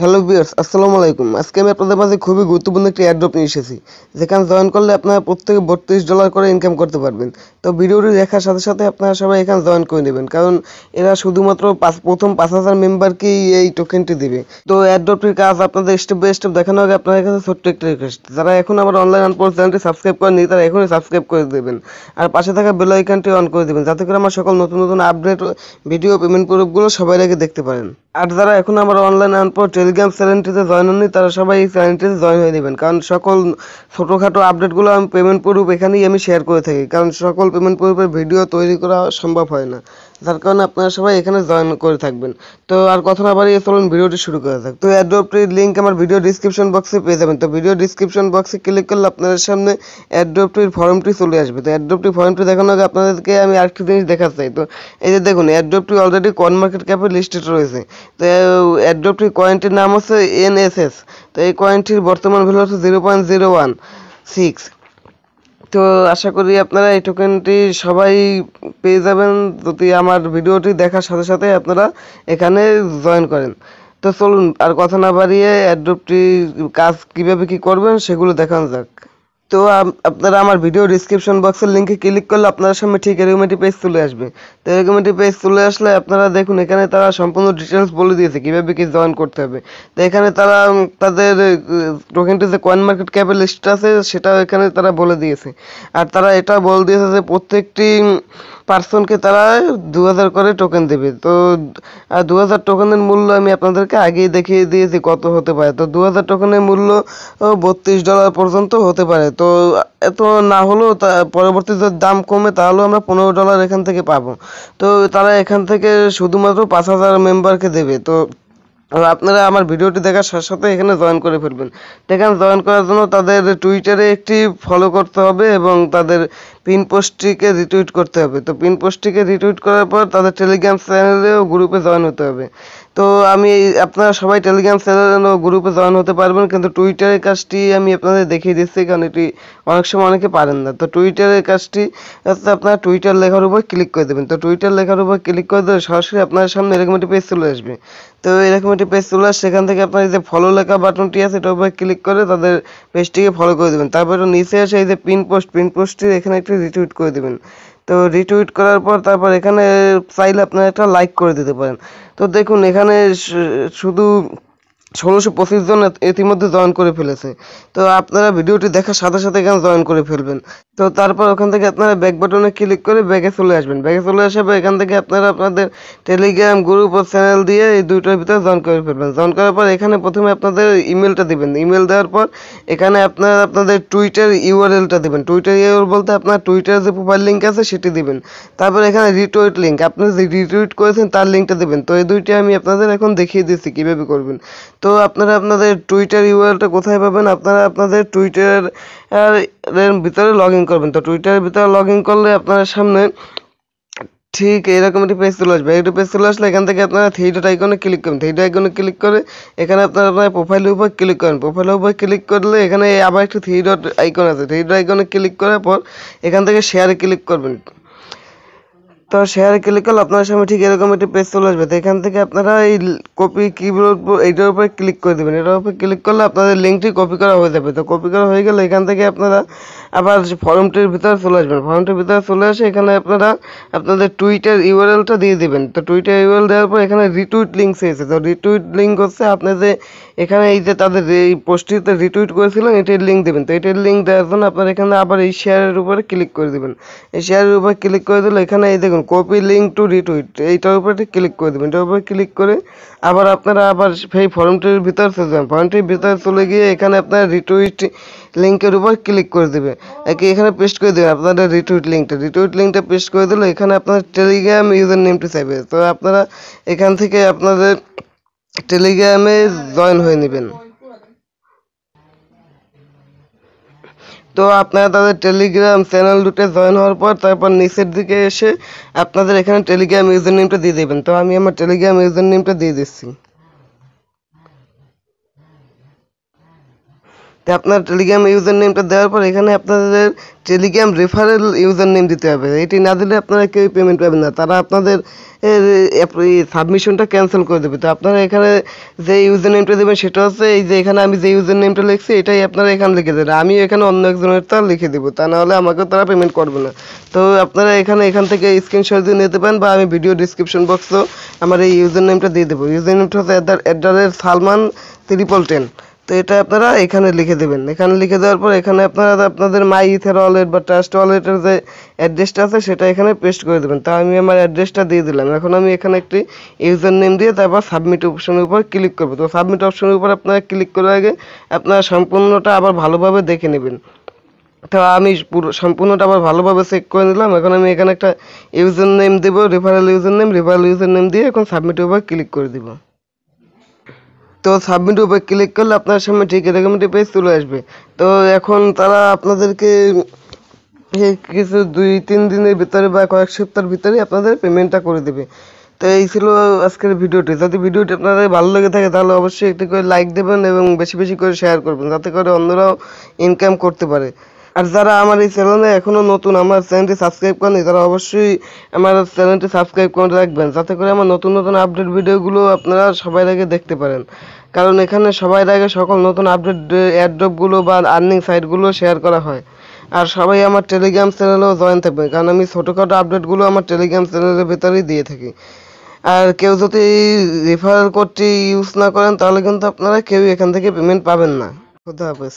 Hello viewers আসসালামু আলাইকুম। আজকে আমি আপনাদের মাঝে খুবই গুরুত্বপূর্ণ একটি অ্যাড্রপ নিয়ে এসেছি, যেখানে জয়েন করলে আপনারা প্রত্যেকে বত্রিশ ডলার করে ইনকাম করতে পারবেন। তো ভিডিওটি দেখার সাথে সাথে আপনারা সবাই এখানে জয়েন করে নেবেন, কারণ এরা শুধুমাত্র প্রথম পাঁচ হাজার মেম্বারকেই এই টোকেনটি দিবে। তো অ্যাড্রপটির কাজ আপনাদের স্টেপ বাই স্টেপ দেখানো হবে আপনাদের কাছে ছোট্ট একটা রিকোয়েস্ট যারা এখন আমার অনলাইন আনপোর্ট চ্যানেলটি সাবস্ক্রাইব করেনি তারা এখনই সাবস্ক্রাইব করে দেবেন। আর পাশে থাকা বেল আইকনটি অন করে দেবেন, যাতে করে আমার সকল নতুন নতুন আপডেট ভিডিও পেমেন্ট প্রুফগুলো সবাই আগে দেখতে পারেন। আর যারা এখন আমার অনলাইন আনপোর্ট টেলিগ্রাম চ্যানেলটিতে জয়েন হননি, তারা সবাই এই চ্যানেলটিতে জয়েন হয়ে নেবেন। কারণ সকল ছোটোখাটো আপডেটগুলো আমি পেমেন্ট প্রুফ এখানেই আমি শেয়ার করে থাকি। কারণ সকল পেমেন্ট প্রুফের ভিডিও তৈরি করা সম্ভব হয় না। যার কারণে আপনারা সবাই এখানে জয়েন করে থাকবেন। তো আর কথা না বাড়িয়ে চলুন, ভিডিওটি শুরু করা যাক। তো অ্যাড্রপটির লিঙ্ক আমার ভিডিও ডিসক্রিপশন বক্সে পেয়ে যাবেন। তো ভিডিও ডিসক্রিপশন বক্সে ক্লিক করলে আপনাদের সামনে অ্যাড্রপটির ফর্মটি চলে আসবে। তো অ্যাড্রপটি ফর্মটি দেখানোর আগে আপনাদেরকে আমি আরেকটি জিনিস দেখাতে চাই। তো এই যে দেখুন অ্যাড্রপটি অলরেডি কয়েন মার্কেট ক্যাপে লিস্টেড রয়েছে। তো অ্যাড্রপটির কয়েনটির নাম হচ্ছে এনএসএস তো এই কয়েনটির বর্তমান ভ্যালু হচ্ছে zero point zero one six তো আশা করি আপনারা এই টোকেনটি সবাই পেয়ে যাবেন। যদি আমার ভিডিওটি দেখার সাথে সাথে আপনারা এখানে জয়েন করেন। তো চলুন, আর কথা না বাড়িয়ে অ্যাড্রপটি কাজ কীভাবে কী করবেন সেগুলো দেখানো যাক। তো আপনারা আমার ভিডিও ডিসক্রিপশন বক্সের লিঙ্কে ক্লিক করলে আপনার সামনে ঠিক এরকম একটি পেজ চলে আসবে। তো এরকম একটি পেজ চলে আসলে আপনারা দেখুন, এখানে তারা সম্পূর্ণ ডিটেলস বলে দিয়েছে, কীভাবে কি জয়েন করতে হবে। তো এখানে তারা তাদের টোকেনটি যে কয়েন মার্কেট ক্যাপের লিস্ট আছে, সেটাও এখানে তারা বলে দিয়েছে। আর তারা এটা বলে দিয়েছে যে প্রত্যেকটি পার্সনকে তারা দু হাজার করে টোকেন দেবে। তো, আর দু হাজার টোকেনের মূল্য আমি আপনাদেরকে আগেই দেখিয়ে দিয়েছি কত হতে পারে। তো দু হাজার টোকেনের মূল্য বত্রিশ ডলার পর্যন্ত হতে পারে। তো এত না হলেও তা পরবর্তীতে দাম কমে তাহলেও আমরা পনেরো ডলার এখান থেকে পাবো। তো তারা এখান থেকে শুধুমাত্র পাঁচ হাজার মেম্বারকে দেবে। তো আর আপনারা আমার ভিডিওটি দেখার সাথে সাথে এখানে জয়েন করে ফেলবেন। এখানে জয়েন করার জন্য তাদের টুইটারে একটি ফলো করতে হবে এবং তাদের পিন পোস্টটিকে রিটুইট করতে হবে। তো পিন পোস্টটিকে রিটুইট করার পর তাদের টেলিগ্রাম চ্যানেলে ও গ্রুপে জয়েন হতে হবে। তো আমি আপনারা সবাই টেলিগ্রাম চ্যানেল ও গ্রুপে জয়েন হতে পারবেন, কিন্তু টুইটারের কাজটি আমি আপনাদের দেখিয়ে দিচ্ছি, কারণ এটি অনেক সময় অনেকে পারেন না। তো টুইটারের কাজটি হচ্ছে আপনারা টুইটার লেখার উপর ক্লিক করে দেবেন। তো টুইটার লেখার উপর ক্লিক করে দিলে সরাসরি আপনার সামনে এরকম একটি পেজ চলে আসবে। তো এরকম একটি পেজ চলে আসে, সেখান থেকে আপনার যে ফলো লেখা বাটনটি আছে, এটার উপর ক্লিক করে তাদের পেজটিকে ফলো করে দেবেন। তারপরে নিচে এসে এই যে পিন পোস্ট পিন পোস্টটি এখানে একটি রিটুইট করে দেবেন। তো রিটুইট করার পর তারপর এখানে চাইলে আপনারা একটা লাইক করে দিতে পারেন। তো দেখুন, এখানে শুধু ষোলোশো পঁচিশ জন ইতিমধ্যে জয়েন করে ফেলেছে। তো আপনারা ভিডিওটি দেখার সাথে সাথে এখানে জয়েন করে ফেলবেন। তো তারপর ওখান থেকে আপনারা ব্যাক বাটনে ক্লিক করে ব্যাগে চলে আসবেন। ব্যাগে চলে আসার পর এখান থেকে আপনারা আপনাদের টেলিগ্রাম গ্রুপ ও চ্যানেল দিয়ে এই দুইটার ভিতরে জয়েন করে ফেলবেন। জয়েন করার পর এখানে প্রথমে আপনাদের ইমেলটা দিবেন। ইমেল দেওয়ার পর এখানে আপনারা আপনাদের টুইটার ইউআরএলটা দিবেন। টুইটার ইউআরএল বলতে আপনার টুইটার যে প্রোফাইল লিঙ্ক আছে সেটি দিবেন। তারপর এখানে রিটুইট লিঙ্ক আপনি যে রিটুইট করেছেন তার লিঙ্কটা দিবেন। তো এই দুইটি আমি আপনাদের এখন দেখিয়ে দিচ্ছি কীভাবে করবেন। তো আপনারা আপনাদের টুইটার ইউআরএলটা কোথায় পাবেন? আপনারা আপনাদের টুইটারের ভিতরে লগ ইন করবেন। তো টুইটারের ভিতরে লগ ইন করলে আপনার সামনে ঠিক এরকম একটি পেজ চলে আসবে। একটি পেজ চলে আসলে এখান থেকে আপনারা থ্রি ডট আইকনে ক্লিক করবেন। থ্রি ডট আইকনে ক্লিক করে এখানে আপনারা আপনার প্রোফাইলের উপর ক্লিক করেন। প্রোফাইলের উপর ক্লিক করলে এখানে আবার একটি থ্রি ডট আইকন আছে। থ্রি ডট আইকনে ক্লিক করার পর এখান থেকে শেয়ারে ক্লিক করবেন। তো শেয়ার ক্লিক করলে আপনার সামনে ঠিক এরকম একটি পেজ চলে আসবে। তো এখান থেকে আপনারা এই কপি কিবোর্ড এইটার উপরে ক্লিক করে দেবেন। এটার উপরে ক্লিক করলে আপনাদের লিঙ্কটি কপি করা হয়ে যাবে। তো কপি করা হয়ে গেলে এখান থেকে আপনারা আবার ফর্মটির ভিতরে চলে আসবেন। ফর্মটির ভিতরে চলে আসে এখানে আপনারা আপনাদের টুইটার ইউআরএলটা দিয়ে দিবেন। তো টুইটার ইউআরএল দেওয়ার পর এখানে রিটুইট লিঙ্ক চেয়েছে তো রিটুইট লিঙ্ক হচ্ছে আপনি যে এখানে এই যে তাদের এই পোস্টটিতে রিটুইট করেছিলেন, এটির লিঙ্ক দেবেন। তো এটির লিঙ্ক দেওয়ার জন্য আপনারা এখানে আবার এই শেয়ারের উপরে ক্লিক করে দিবেন। এই শেয়ারের উপরে ক্লিক করে দিলে এখানে এই দেখুন কপি লিঙ্ক টু রিটুইট এইটার উপরে ক্লিক করে দেবেন। এটার উপরে ক্লিক করে আবার আপনারা আবার সেই ফর্মটির ভিতরে চলে যাবেন। ফর্মটির ভিতরে চলে গিয়ে এখানে আপনার রিটুইট লিঙ্কের উপর ক্লিক করে দেবে। এখানে পেস্ট করে দেবেন। আপনাদের রিটুইট লিঙ্কটা রিটুইট লিঙ্কটা পেস্ট করে দিলে এখানে আপনার টেলিগ্রাম ইউজার নেমটি চাইবে তো আপনারা এখান থেকে আপনাদের টেলিগ্রামে জয়েন হয়ে নেবেন। তো আপনারা তাদের টেলিগ্রাম চ্যানেল দুটো জয়েন হওয়ার পর তারপর নিচের দিকে এসে আপনাদের এখানে টেলিগ্রাম ইউজার নেমটা দিয়ে দেবেন। তো আমি আমার টেলিগ্রাম ইউজার নেমটা দিয়ে দিচ্ছি। তো তো আপনার টেলিগ্রাম ইউজার নেমটা দেওয়ার পর এখানে আপনাদের টেলিগ্রাম রেফারেল ইউজার নেম দিতে হবে। এটি না দিলে আপনারা কেউ পেমেন্ট পাবেন না। তারা আপনাদের সাবমিশনটা ক্যান্সেল করে দেবে। তো আপনারা এখানে যে ইউজার নেমটা দেবেন সেটা হচ্ছে এই যে এখানে আমি যে ইউজার নেমটা লিখছি, এটাই আপনারা এখানে লিখে দেবেন। আমি এখানে অন্য একজনের তার লিখে দেবো। তা নাহলে আমাকেও তারা পেমেন্ট করবে না। তো আপনারা এখানে এখান থেকে স্ক্রিনশট দিয়ে নিতে পারেন বা আমি ভিডিও ডিসক্রিপশন বক্সেও আমার এই ইউজার নেমটা দিয়ে দেবো। ইউজার নেমটা হচ্ছে অ্যাডারের সালমান ত্রিপল টেন তো এটা আপনারা এখানে লিখে দেবেন। এখানে লিখে দেওয়ার পর এখানে আপনারা আপনাদের মাই ইথের ওয়ালেট বা ট্রাস্ট ওয়ালেটের যে অ্যাড্রেসটা আছে সেটা এখানে পেস্ট করে দেবেন। তা আমি আমার অ্যাড্রেসটা দিয়ে দিলাম। এখন আমি এখানে একটি ইউজার নেম দিয়ে তারপর সাবমিট অপশনের উপর ক্লিক করব। তো সাবমিট অপশনের উপর আপনারা ক্লিক করার আগে আপনারা সম্পূর্ণটা আবার ভালোভাবে দেখে নেবেন। তো আমি পুরো সম্পূর্ণটা আবার ভালোভাবে চেক করে নিলাম। এখন আমি এখানে একটা ইউজার নেম দেবো referral user name referral user name দিয়ে এখন সাবমিটের উপর ক্লিক করে দিব। তো সাবমিট উপরে ক্লিক করলে আপনার সামনে ঠিক এরকম একটি পেজ চলে আসবে। তো এখন তারা আপনাদেরকে কিছু দুই, তিন দিনের ভিতরে বা কয়েক সপ্তাহের ভিতরে আপনাদের পেমেন্টটা করে দেবে। তো এই ছিল আজকের ভিডিওটি। যদি ভিডিওটি আপনাদের ভালো লেগে থাকে তাহলে অবশ্যই একটি করে লাইক দেবেন এবং বেশি বেশি করে শেয়ার করবেন। যাতে করে অন্যরাও ইনকাম করতে পারে। আর যারা আমার এই চ্যানেলে এখনও নতুন, আমার চ্যানেলটি সাবস্ক্রাইব করেনি তারা অবশ্যই আমার চ্যানেলটি সাবস্ক্রাইব করে রাখবেন। যাতে করে আমার নতুন নতুন আপডেট ভিডিওগুলো আপনারা সবার আগে দেখতে পারেন। কারণ এখানে সবার আগে সকল নতুন আপডেট অ্যাড্রপগুলো বা আর্নিং সাইটগুলো শেয়ার করা হয়। আর সবাই আমার টেলিগ্রাম চ্যানেলেও জয়েন থাকবে কারণ আমি ছোটোখাটো আপডেটগুলো আমার টেলিগ্রাম চ্যানেলের ভেতরেই দিয়ে থাকি। আর কেউ যদি রেফারেল কোডটি ইউজ না করেন, তাহলে কিন্তু আপনারা কেউ এখান থেকে পেমেন্ট পাবেন না। খুদা হাফেজ।